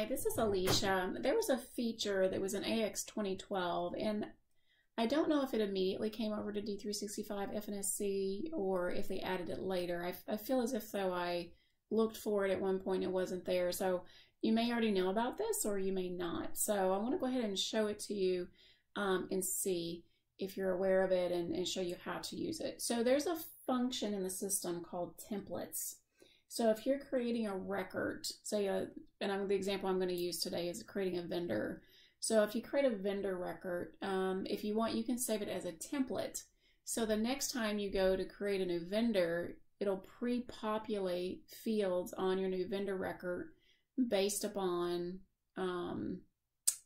Hi, this is Alicia. There was a feature that was in AX 2012, and I don't know if it immediately came over to D365 FNSC or if they added it later. I, I feel as if though I looked for it at one point, it wasn't there. So you may already know about this or you may not. So I want to go ahead and show it to you um, and see if you're aware of it and, and show you how to use it. So there's a function in the system called templates. So if you're creating a record, say, a, and I'm, the example I'm going to use today is creating a vendor. So if you create a vendor record, um, if you want, you can save it as a template. So the next time you go to create a new vendor, it'll pre-populate fields on your new vendor record based upon um,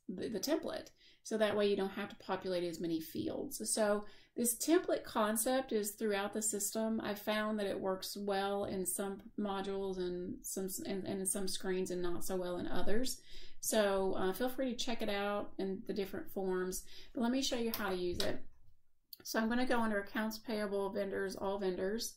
the, the template. So that way you don't have to populate as many fields. So this template concept is throughout the system. I found that it works well in some modules and some and, and in some screens and not so well in others. So uh, feel free to check it out in the different forms. But let me show you how to use it. So I'm going to go under accounts payable, vendors, all vendors.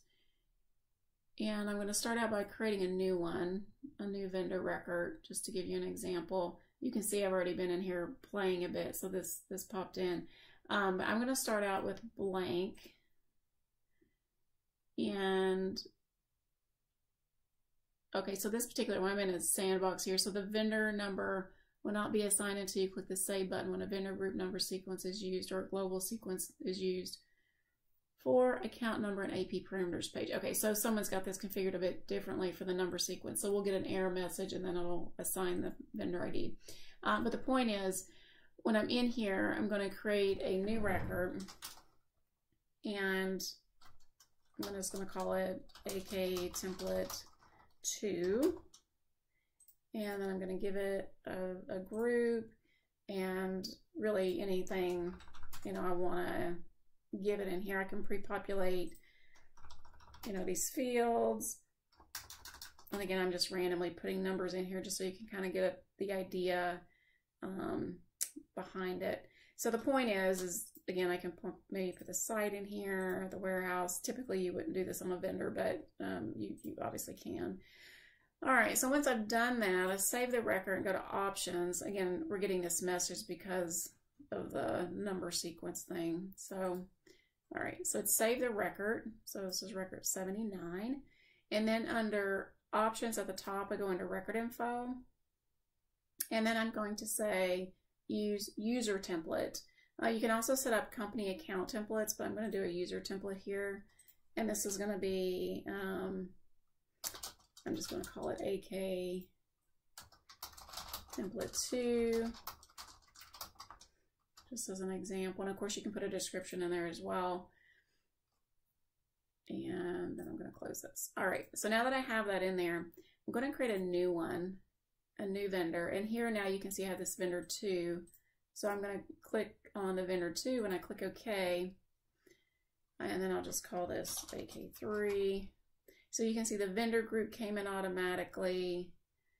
And I'm going to start out by creating a new one, a new vendor record, just to give you an example. You can see I've already been in here playing a bit, so this, this popped in. Um, I'm going to start out with blank. And, okay, so this particular one I'm in a sandbox here. So the vendor number will not be assigned until you click the Save button when a vendor group number sequence is used or a global sequence is used for account number and AP parameters page. Okay, so someone's got this configured a bit differently for the number sequence. So we'll get an error message and then it'll assign the vendor ID. Um, but the point is, when I'm in here, I'm going to create a new record and I'm just going to call it AK template 2 and then I'm going to give it a, a group and really anything you know I want to give it in here I can pre-populate you know these fields and again I'm just randomly putting numbers in here just so you can kind of get a, the idea um, behind it. So the point is, is again, I can maybe put the site in here, the warehouse. Typically you wouldn't do this on a vendor, but um, you, you obviously can. All right, so once I've done that, I save the record and go to options. Again, we're getting this message because of the number sequence thing. So, all right, so it's save the record. So this is record 79. And then under options at the top, I go into record info. And then I'm going to say use user template. Uh, you can also set up company account templates, but I'm going to do a user template here. And this is going to be, um, I'm just going to call it AK template 2, just as an example. And of course, you can put a description in there as well. And then I'm going to close this. All right, so now that I have that in there, I'm going to create a new one a new vendor. And here now you can see I have this vendor 2. So I'm going to click on the vendor 2 and I click OK. And then I'll just call this AK3. So you can see the vendor group came in automatically.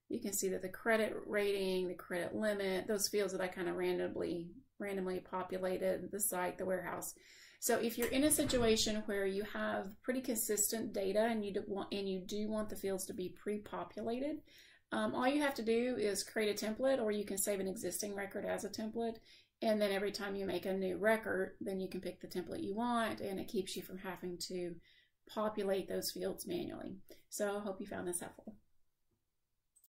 You can see that the credit rating, the credit limit, those fields that I kind of randomly randomly populated, the site, the warehouse. So if you're in a situation where you have pretty consistent data and you do want and you do want the fields to be pre-populated, um, all you have to do is create a template or you can save an existing record as a template. And then every time you make a new record, then you can pick the template you want and it keeps you from having to populate those fields manually. So I hope you found this helpful.